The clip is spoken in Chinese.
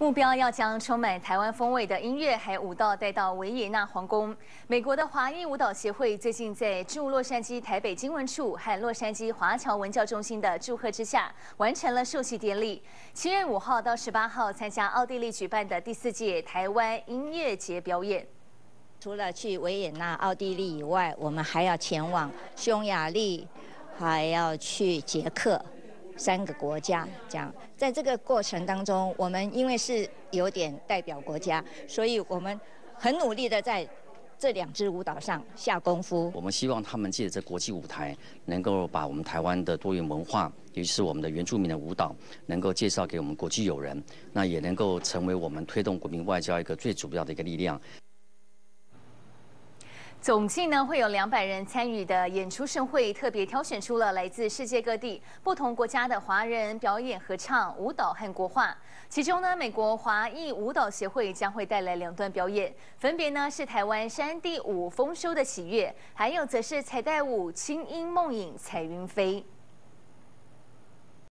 目标要将充满台湾风味的音乐还有舞蹈带到维也纳皇宫。美国的华裔舞蹈协会最近在驻洛杉矶台北经文处和洛杉矶华侨文教中心的祝贺之下，完成了授旗典礼。七月五号到十八号参加奥地利举办的第四届台湾音乐节表演。除了去维也纳、奥地利以外，我们还要前往匈牙利，还要去捷克。三个国家这样，在这个过程当中，我们因为是有点代表国家，所以我们很努力的在这两支舞蹈上下功夫。我们希望他们借着国际舞台，能够把我们台湾的多元文化，尤其是我们的原住民的舞蹈，能够介绍给我们国际友人，那也能够成为我们推动国民外交一个最主要的一个力量。总计呢会有两百人参与的演出盛会，特别挑选出了来自世界各地不同国家的华人表演合唱、舞蹈和国画。其中呢，美国华裔舞蹈协会将会带来两段表演，分别呢是台湾山地舞《丰收的喜悦》，还有则是彩带舞《轻音梦影彩云飞》。